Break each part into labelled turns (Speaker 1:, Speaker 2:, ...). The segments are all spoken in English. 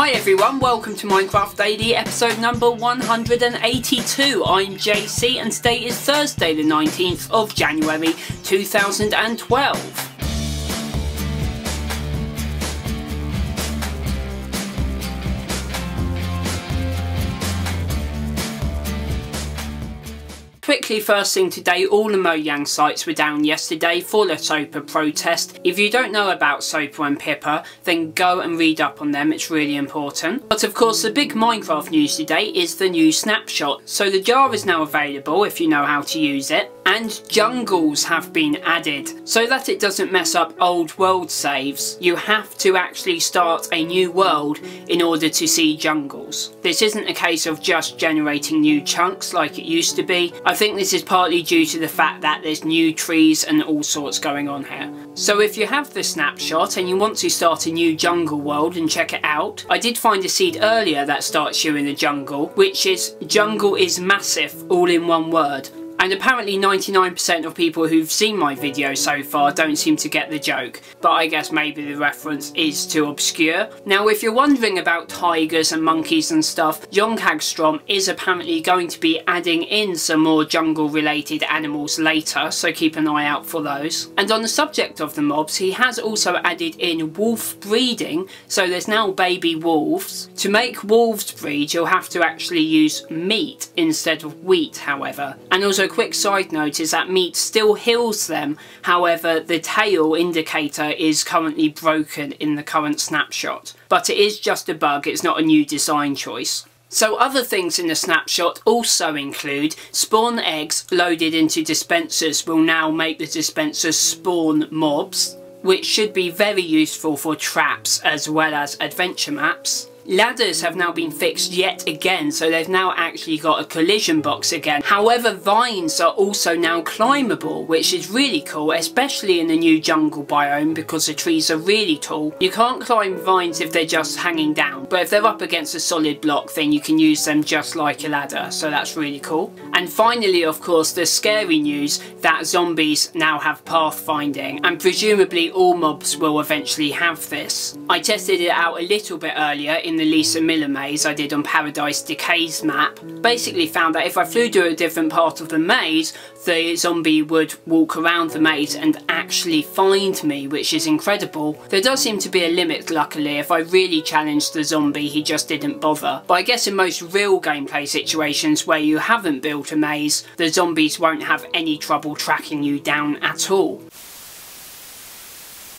Speaker 1: Hi everyone, welcome to Minecraft Daily episode number 182. I'm JC and today is Thursday the 19th of January 2012. Quickly first thing today, all the Mojang sites were down yesterday for the SOPA protest. If you don't know about SOPA and PIPA, then go and read up on them, it's really important. But of course the big Minecraft news today is the new snapshot. So the jar is now available if you know how to use it and jungles have been added. So that it doesn't mess up old world saves, you have to actually start a new world in order to see jungles. This isn't a case of just generating new chunks like it used to be. I think this is partly due to the fact that there's new trees and all sorts going on here. So if you have the snapshot and you want to start a new jungle world and check it out, I did find a seed earlier that starts you in the jungle, which is jungle is massive all in one word. And apparently 99% of people who've seen my video so far don't seem to get the joke, but I guess maybe the reference is too obscure. Now if you're wondering about tigers and monkeys and stuff, Jon Kågström is apparently going to be adding in some more jungle related animals later, so keep an eye out for those. And on the subject of the mobs, he has also added in wolf breeding, so there's now baby wolves. To make wolves breed, you'll have to actually use meat instead of wheat, however. And also quick side note is that meat still heals them, however the tail indicator is currently broken in the current snapshot. But it is just a bug, it's not a new design choice. So other things in the snapshot also include spawn eggs loaded into dispensers will now make the dispensers spawn mobs, which should be very useful for traps as well as adventure maps. Ladders have now been fixed yet again, so they've now actually got a collision box again. However, vines are also now climbable, which is really cool, especially in the new jungle biome because the trees are really tall. You can't climb vines if they're just hanging down, but if they're up against a solid block, then you can use them just like a ladder, so that's really cool. And finally, of course, the scary news that zombies now have pathfinding, and presumably all mobs will eventually have this. I tested it out a little bit earlier in the Lisa Miller maze I did on Paradise Decays map, basically found that if I flew to a different part of the maze, the zombie would walk around the maze and actually find me, which is incredible. There does seem to be a limit, luckily. If I really challenged the zombie, he just didn't bother. But I guess in most real gameplay situations where you haven't built a maze, the zombies won't have any trouble tracking you down at all.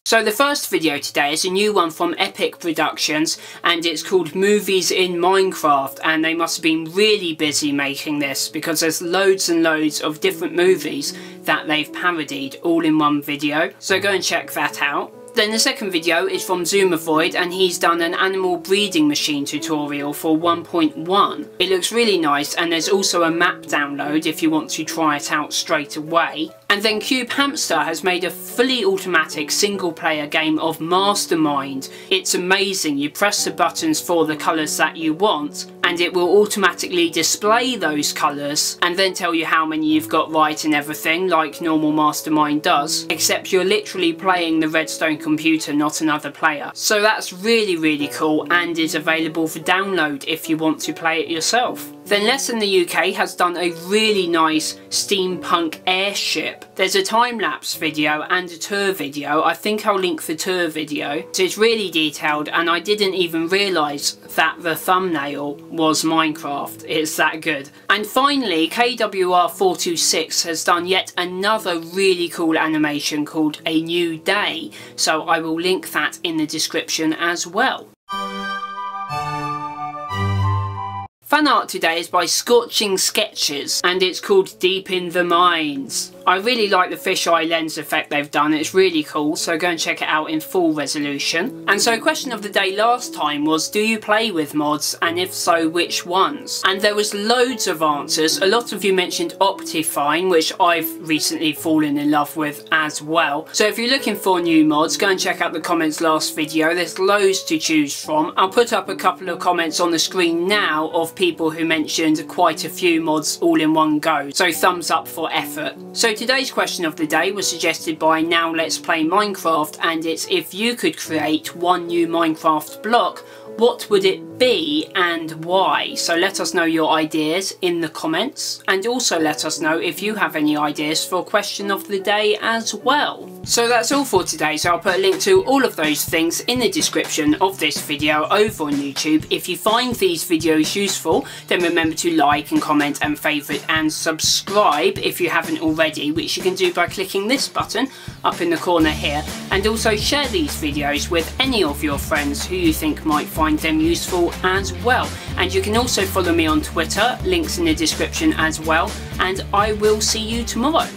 Speaker 1: So the first video today is a new one from Epic Productions and it's called Movies in Minecraft and they must have been really busy making this because there's loads and loads of different movies that they've parodied all in one video. So go and check that out. Then the second video is from Zoomovoid and he's done an animal breeding machine tutorial for 1.1. It looks really nice and there's also a map download if you want to try it out straight away. And then Cube Hamster has made a fully automatic single player game of Mastermind. It's amazing, you press the buttons for the colours that you want and it will automatically display those colours and then tell you how many you've got right and everything like normal Mastermind does except you're literally playing the Redstone computer not another player. So that's really really cool and is available for download if you want to play it yourself. Then Less in the UK has done a really nice steampunk airship. There's a time-lapse video and a tour video. I think I'll link the tour video. So it's really detailed and I didn't even realise that the thumbnail was Minecraft. It's that good. And finally, KWR426 has done yet another really cool animation called A New Day. So I will link that in the description as well. Fan art today is by Scorching Sketches and it's called Deep in the Mines. I really like the fisheye lens effect they've done, it's really cool, so go and check it out in full resolution. And so question of the day last time was, do you play with mods, and if so, which ones? And there was loads of answers, a lot of you mentioned Optifine, which I've recently fallen in love with as well. So if you're looking for new mods, go and check out the comments last video, there's loads to choose from. I'll put up a couple of comments on the screen now of people who mentioned quite a few mods all in one go, so thumbs up for effort. So so today's question of the day was suggested by Now Let's Play Minecraft and it's if you could create one new Minecraft block what would it be and why? So let us know your ideas in the comments and also let us know if you have any ideas for question of the day as well. So that's all for today, so I'll put a link to all of those things in the description of this video over on YouTube. If you find these videos useful, then remember to like and comment and favourite and subscribe if you haven't which you can do by clicking this button up in the corner here. And also share these videos with any of your friends who you think might find them useful as well. And you can also follow me on Twitter, links in the description as well. And I will see you tomorrow.